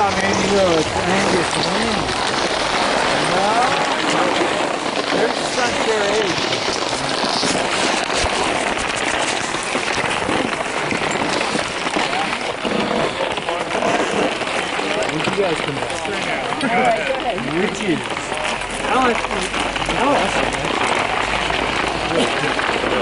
Andy Road, Angus Wing. No. There's Sunshare 8. Where'd you guys come back? Riches. Alex, He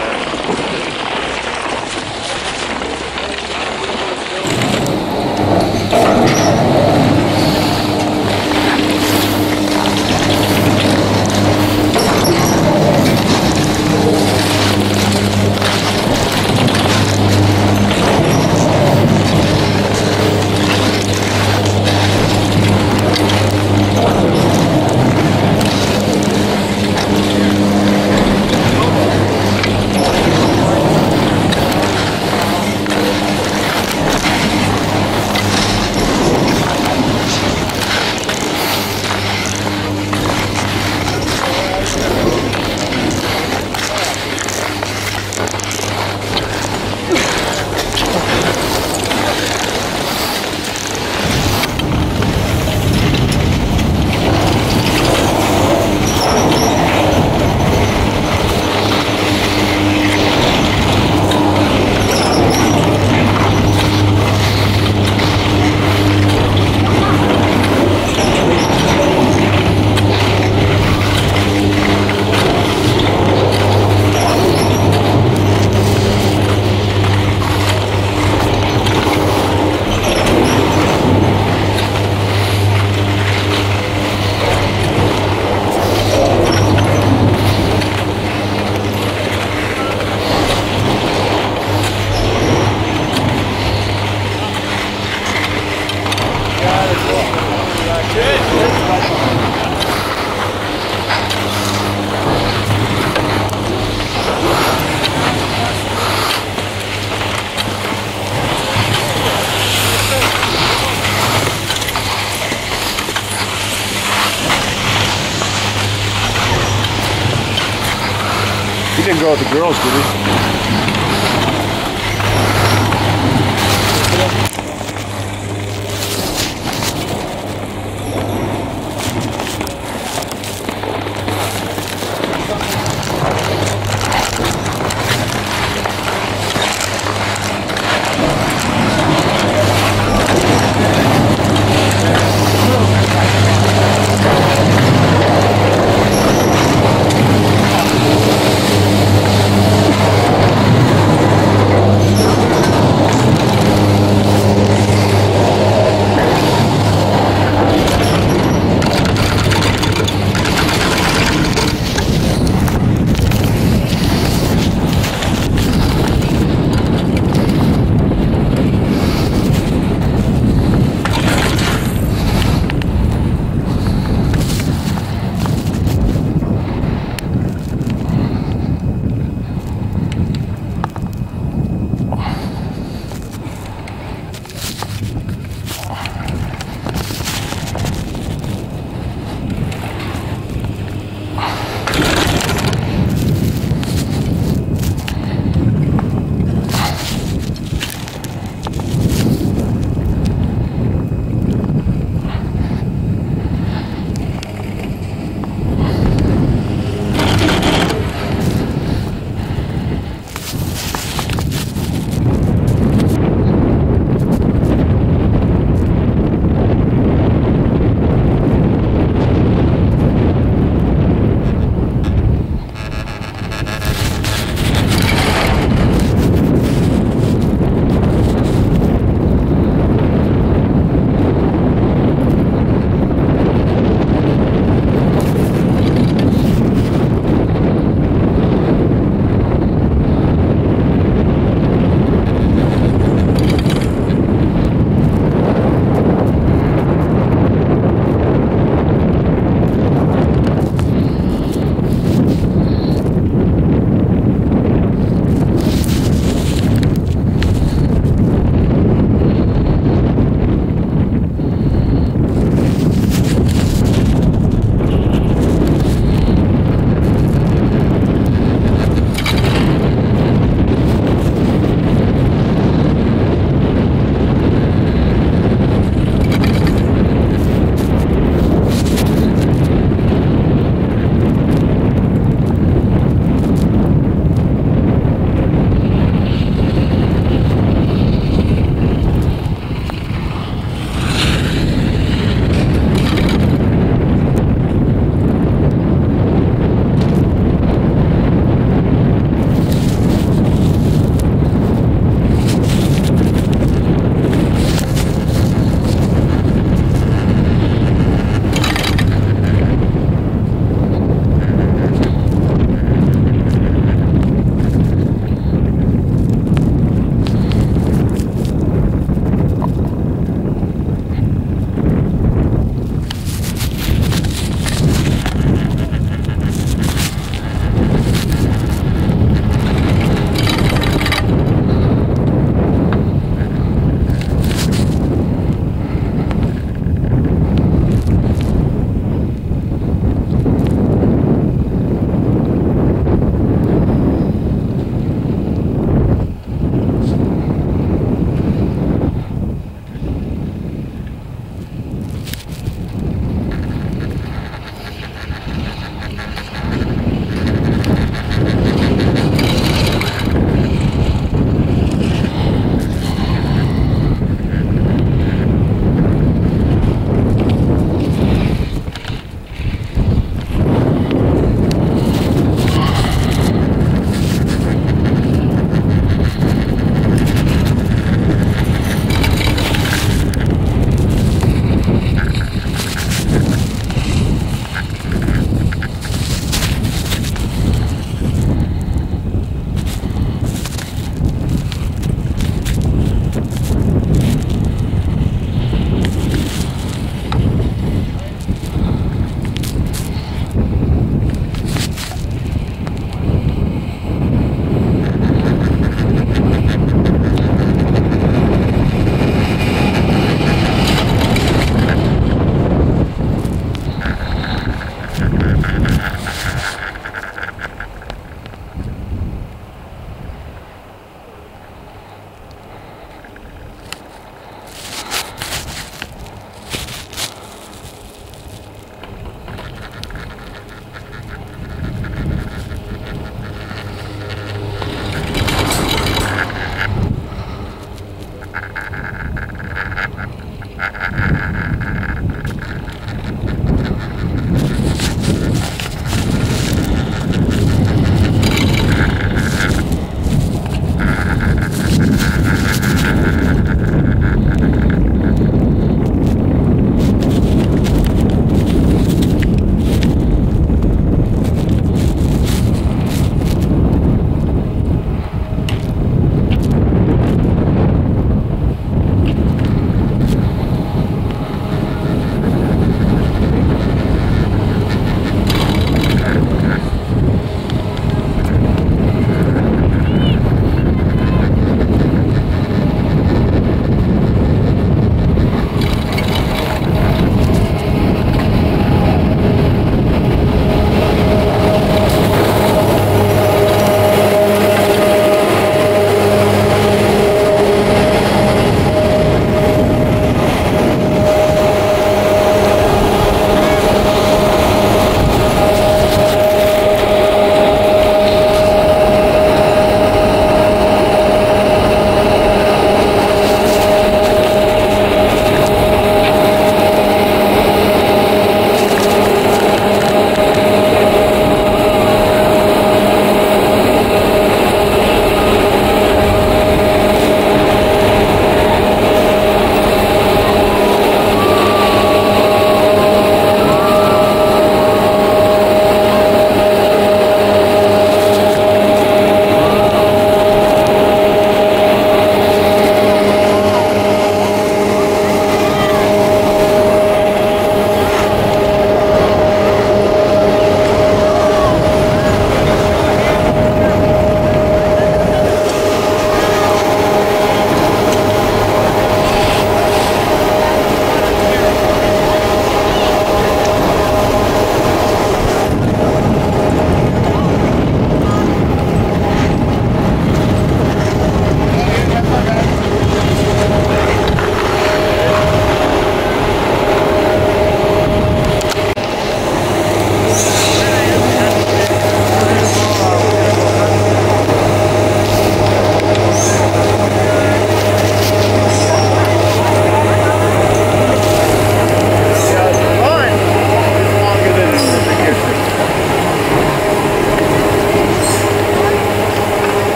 didn't go with the girls, did he?